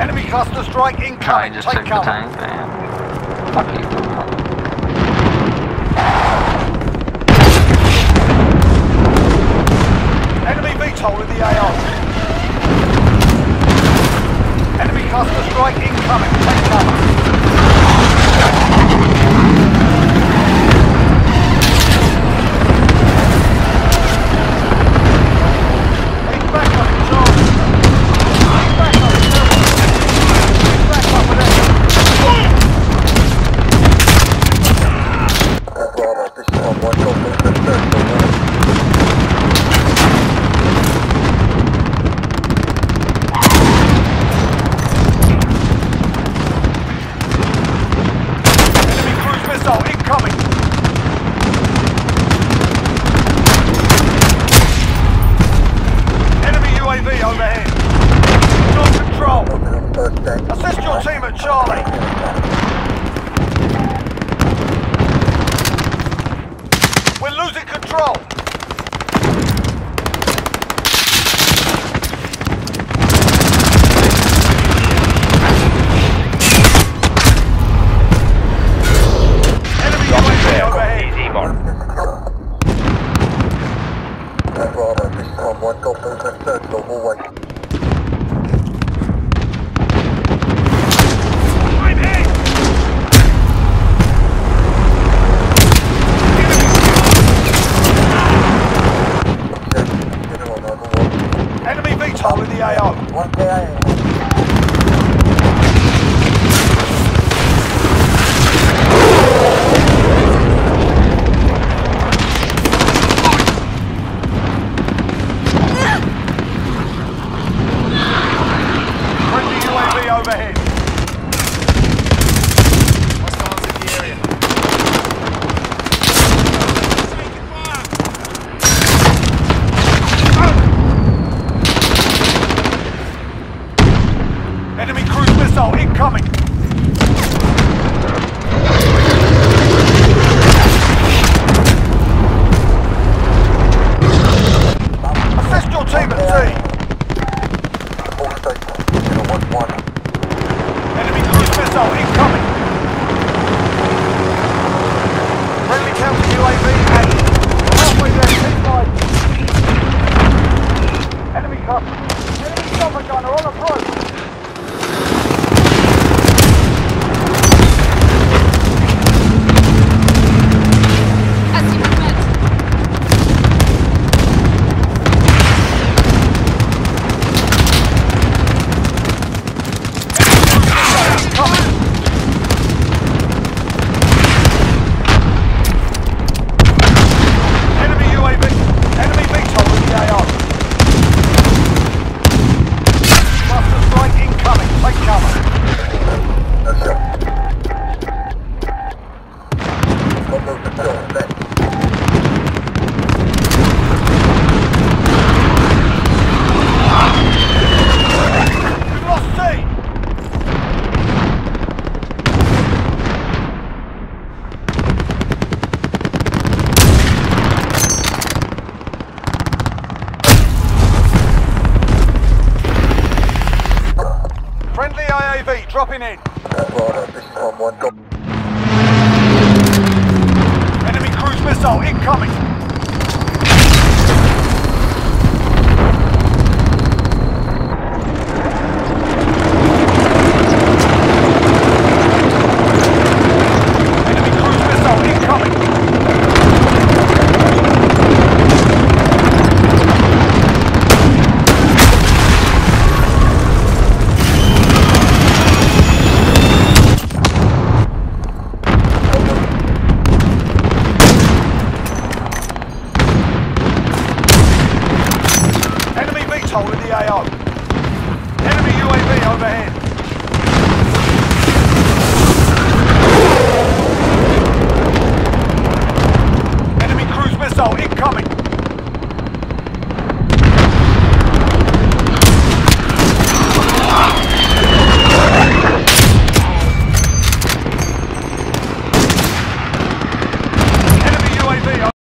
Enemy cluster strike I incoming. just Take took the cover. tank, man. Fuck you. Enemy VTOL in the AO. Enemy cluster strike incoming. Take cover. Losing control. Enemy UAV overhead. Easy mark. I'm hit. Enemy VTOL in the AO. Friendly UAV overhead. Enemy cruise missile incoming. Assist your team at sea. Enemy cruise missile incoming. Friendly counter UAV added. Halfway there, keep flying. Enemy cutter. Enemy chopper gunner on approach. Enemy UAV. Enemy VTOL in the AO. Cluster strike incoming. Take cover. We've lost C. Friendly IAV dropping in. Enemy cruise missile incoming. Enemy cruise missile incoming. Enemy in the AO. Enemy UAV overhead.